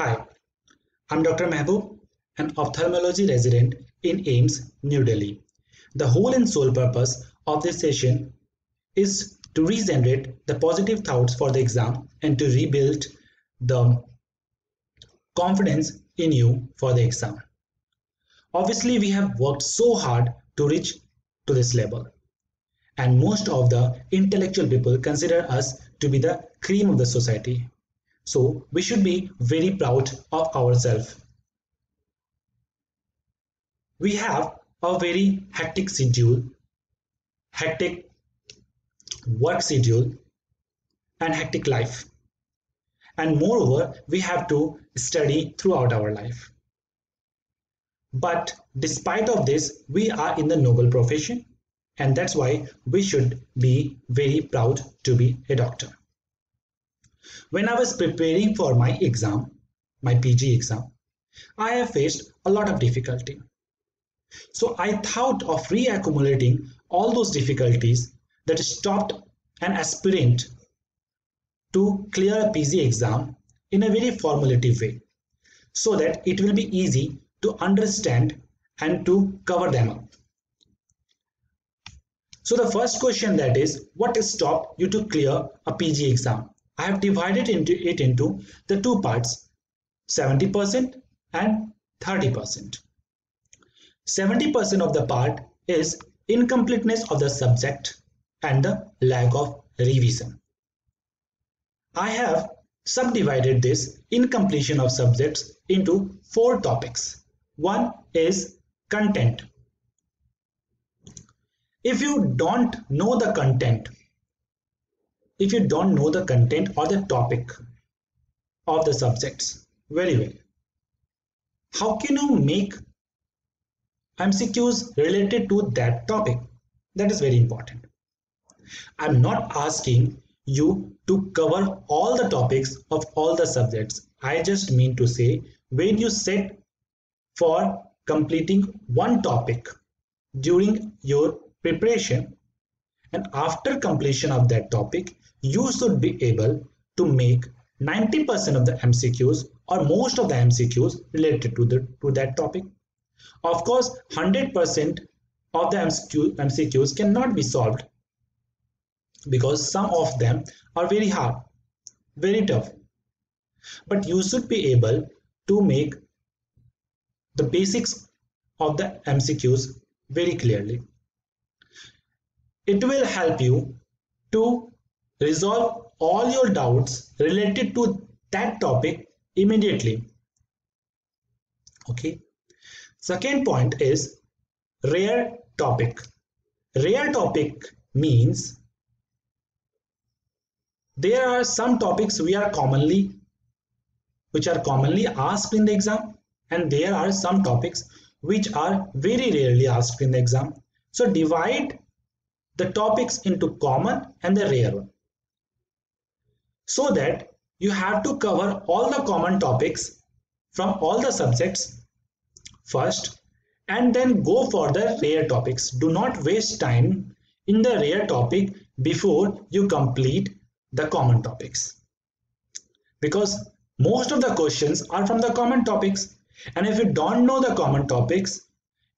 Hi, I'm Dr. Mehboob, an ophthalmology resident in AIIMS, New Delhi. The whole and sole purpose of this session is to regenerate the positive thoughts for the exam and to rebuild the confidence in you for the exam. Obviously, we have worked so hard to reach to this level. And most of the intellectual people consider us to be the cream of the society. So we should be very proud of ourselves. We have a very hectic schedule, hectic work schedule, and hectic life. And moreover, we have to study throughout our life. But despite of this, we are in the noble profession and that's why we should be very proud to be a doctor. When I was preparing for my exam, my PG exam, I have faced a lot of difficulty. So I thought of reaccumulating all those difficulties that stopped an aspirant to clear a PG exam in a very formulative way so that it will be easy to understand and to cover them up. So the first question that is, what stopped you to clear a PG exam? I have divided into it into the two parts, 70% and 30%. 70% of the part is incompleteness of the subject and the lack of revision. I have subdivided this incompletion of subjects into four topics. One is content. If you don't know the content, if you don't know the content or the topic of the subjects very well, how can you make MCQs related to that topic? That is very important. I'm not asking you to cover all the topics of all the subjects. I just mean to say when you set for completing one topic during your preparation and after completion of that topic you should be able to make 90% of the MCQs or most of the MCQs related to the to that topic. Of course 100% of the MCQ, MCQs cannot be solved because some of them are very hard, very tough. But you should be able to make the basics of the MCQs very clearly. It will help you to resolve all your doubts related to that topic immediately. Okay. Second point is rare topic. Rare topic means there are some topics we are commonly which are commonly asked in the exam and there are some topics which are very rarely asked in the exam. So divide the topics into common and the rare one. So that you have to cover all the common topics from all the subjects first and then go for the rare topics. Do not waste time in the rare topic before you complete the common topics. Because most of the questions are from the common topics and if you don't know the common topics,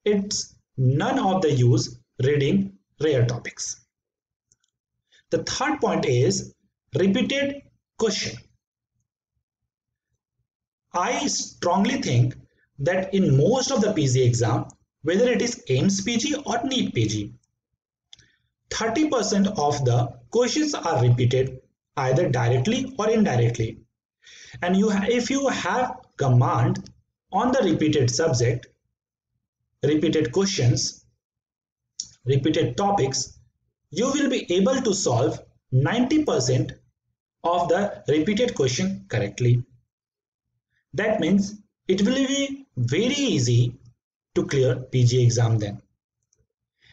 it's none of the use reading rare topics. The third point is repeated question. I strongly think that in most of the PG exam, whether it is AIIMS PG or NEET PG, 30% of the questions are repeated either directly or indirectly. And you if you have command on the repeated subject, repeated questions, repeated topics, you will be able to solve 90% of the repeated question correctly. That means it will be very easy to clear PG exam then.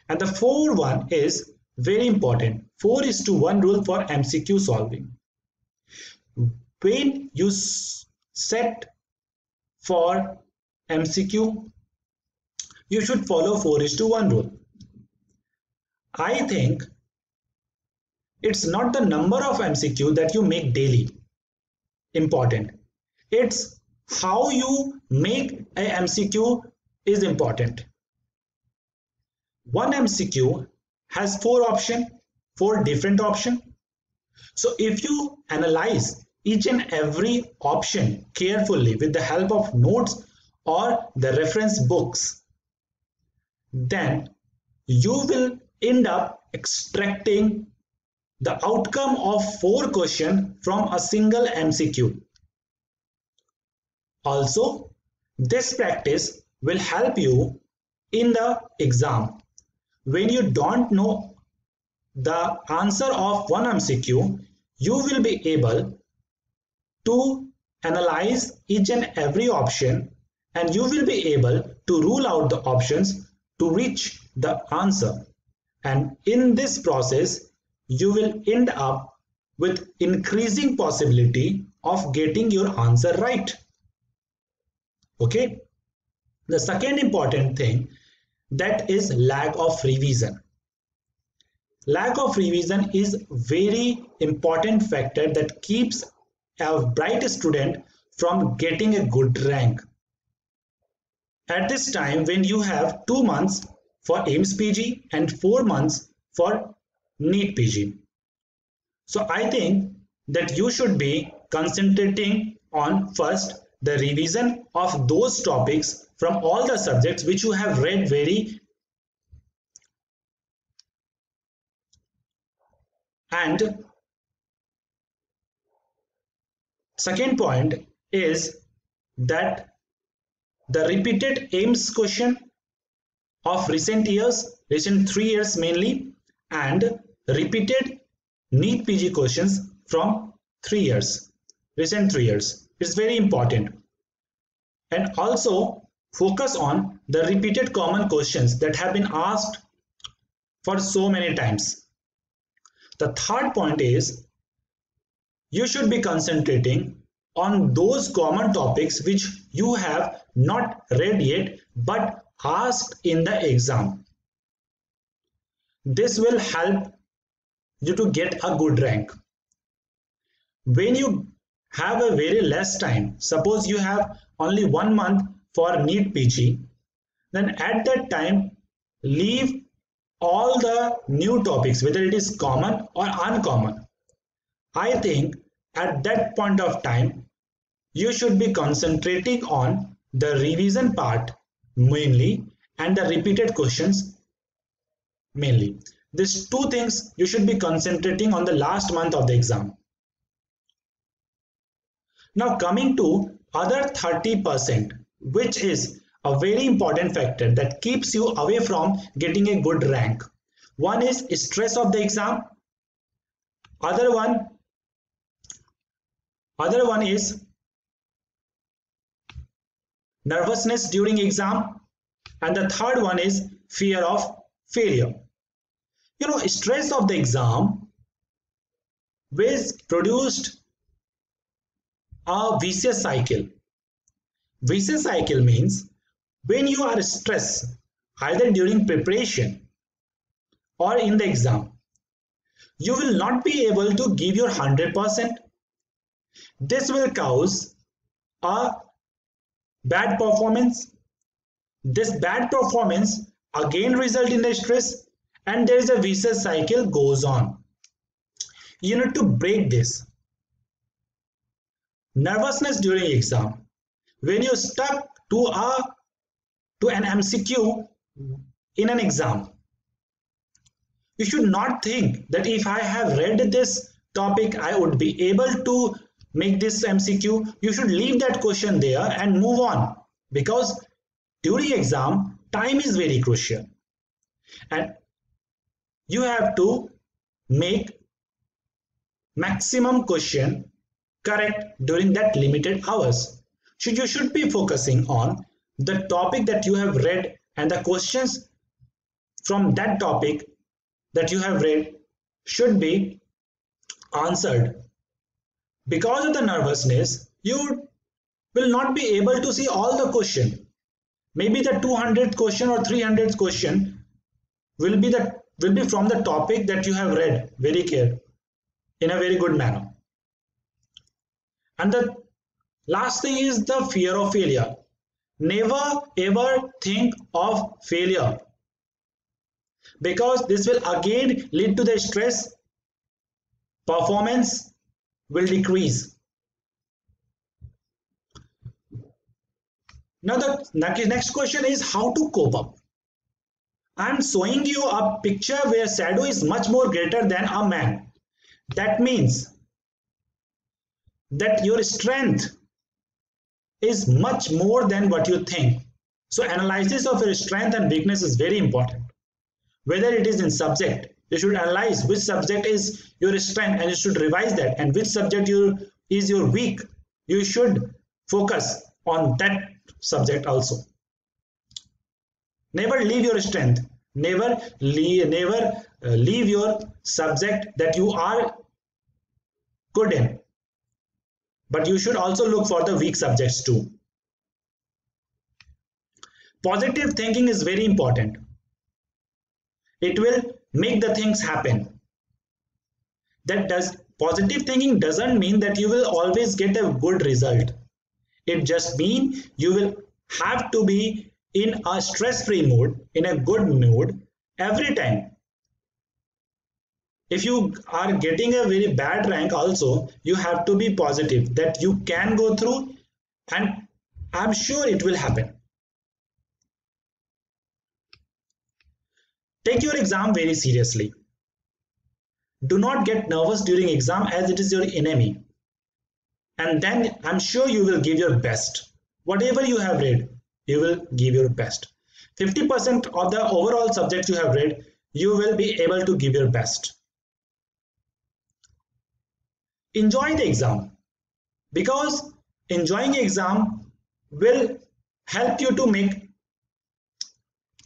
And the 4 one is very important. 4 is to 1 rule for MCQ solving. When you set for MCQ, you should follow 4 is to 1 rule. I think it's not the number of MCQ that you make daily important. It's how you make a MCQ is important. One MCQ has four option, four different option. So if you analyze each and every option carefully with the help of notes or the reference books, then you will end up extracting the outcome of four questions from a single MCQ. Also, this practice will help you in the exam. When you don't know the answer of one MCQ, you will be able to analyze each and every option and you will be able to rule out the options to reach the answer. And in this process, you will end up with increasing possibility of getting your answer right. Okay? The second important thing that is lack of revision. Lack of revision is very important factor that keeps a bright student from getting a good rank. At this time when you have two months for AIIMS PG and four months for NEET PG. So I think that you should be concentrating on first the revision of those topics from all the subjects which you have read very and second point is that the repeated AIIMS question of recent years recent three years mainly and repeated NEET PG questions from three years recent three years is very important. And also focus on the repeated common questions that have been asked for so many times. The third point is you should be concentrating on those common topics which you have not read yet but asked in the exam. This will help you to get a good rank. When you have a very less time suppose you have only one month for NEET PG then at that time leave all the new topics whether it is common or uncommon i think at that point of time you should be concentrating on the revision part mainly and the repeated questions mainly these two things you should be concentrating on the last month of the exam now coming to other 30%, which is a very important factor that keeps you away from getting a good rank. One is stress of the exam. Other one, other one is nervousness during exam. And the third one is fear of failure. You know, stress of the exam was produced a vicious cycle. Vicious cycle means when you are stressed either during preparation or in the exam, you will not be able to give your 100%. This will cause a bad performance. This bad performance again result in the stress and there is a vicious cycle goes on. You need to break this nervousness during exam when you stuck to a to an mcq in an exam you should not think that if i have read this topic i would be able to make this mcq you should leave that question there and move on because during exam time is very crucial and you have to make maximum question correct during that limited hours. So you should be focusing on the topic that you have read and the questions from that topic that you have read should be answered. Because of the nervousness, you will not be able to see all the question. Maybe the 200th question or 300th question will be the will be from the topic that you have read very care in a very good manner. And the last thing is the fear of failure never ever think of failure because this will again lead to the stress performance will decrease. Now the next question is how to cope up. I'm showing you a picture where shadow is much more greater than a man. That means that your strength is much more than what you think. So analysis of your strength and weakness is very important. Whether it is in subject you should analyze which subject is your strength and you should revise that. And which subject you is your weak you should focus on that subject also. Never leave your strength. Never leave never uh, leave your subject that you are good in. But you should also look for the weak subjects too. Positive thinking is very important. It will make the things happen. That does positive thinking doesn't mean that you will always get a good result. It just means you will have to be in a stress-free mood in a good mood every time. If you are getting a very bad rank also you have to be positive that you can go through and i'm sure it will happen Take your exam very seriously. Do not get nervous during exam as it is your enemy. And then I'm sure you will give your best. Whatever you have read, you will give your best. 50% of the overall subject you have read, you will be able to give your best. Enjoy the exam because enjoying exam will help you to make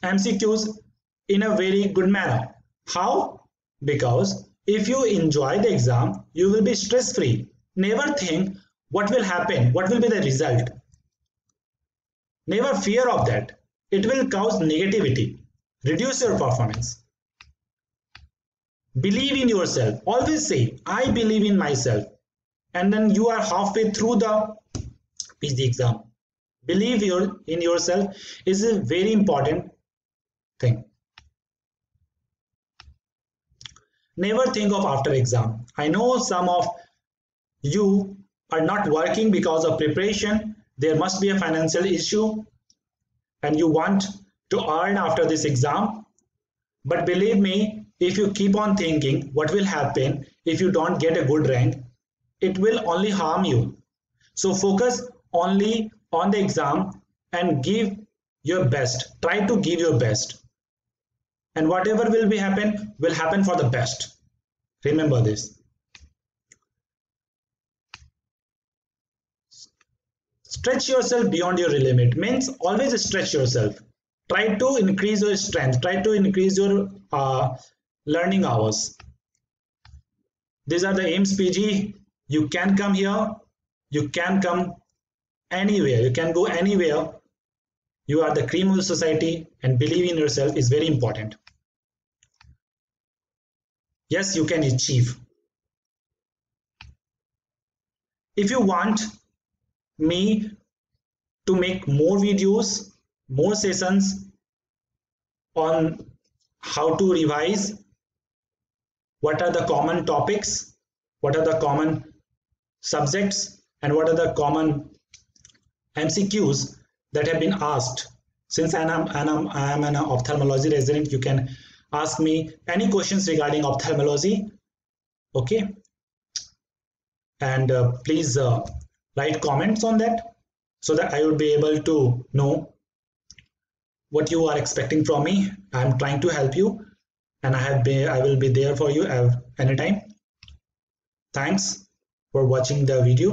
MCQs in a very good manner. How? Because if you enjoy the exam, you will be stress free. Never think what will happen, what will be the result. Never fear of that. It will cause negativity, reduce your performance. Believe in yourself. Always say, I believe in myself. And then you are halfway through the PG exam. Believe your, in yourself is a very important thing. Never think of after exam. I know some of you are not working because of preparation. There must be a financial issue and you want to earn after this exam. But believe me if you keep on thinking what will happen if you don't get a good rank it will only harm you. So focus only on the exam and give your best. Try to give your best and whatever will be happen will happen for the best. Remember this. Stretch yourself beyond your limit. Means always stretch yourself. Try to increase your strength. Try to increase your uh, learning hours. These are the AIIMS pg you can come here. You can come anywhere. You can go anywhere. You are the cream of the society and believe in yourself is very important yes you can achieve. If you want me to make more videos more sessions on how to revise what are the common topics what are the common subjects and what are the common MCQs that have been asked. Since I am, I am, I am an ophthalmology resident you can ask me any questions regarding ophthalmology. Okay. And uh, please uh, write comments on that so that I will be able to know what you are expecting from me. I'm trying to help you and I have been I will be there for you anytime thanks for watching the video